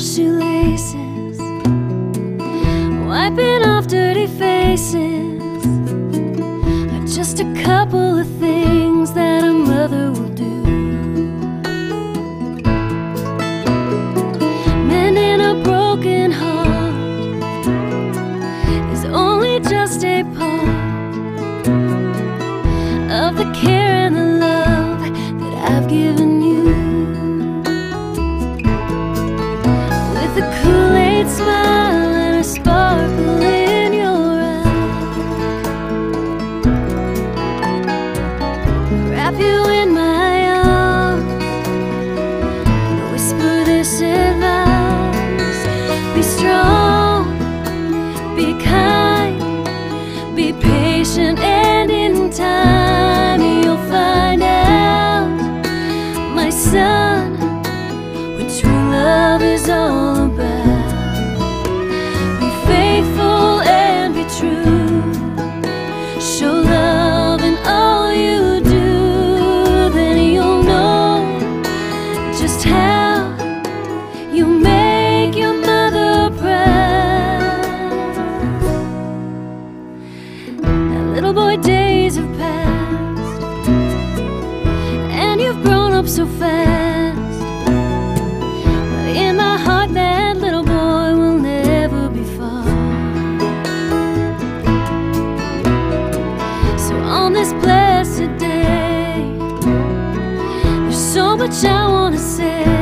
shoelaces Wiping off dirty faces. Are just a couple of things that a mother will do. Mending a broken heart Is only just a part smile. Days have passed, and you've grown up so fast. But in my heart, that little boy will never be far. So on this blessed day, there's so much I say, but above all.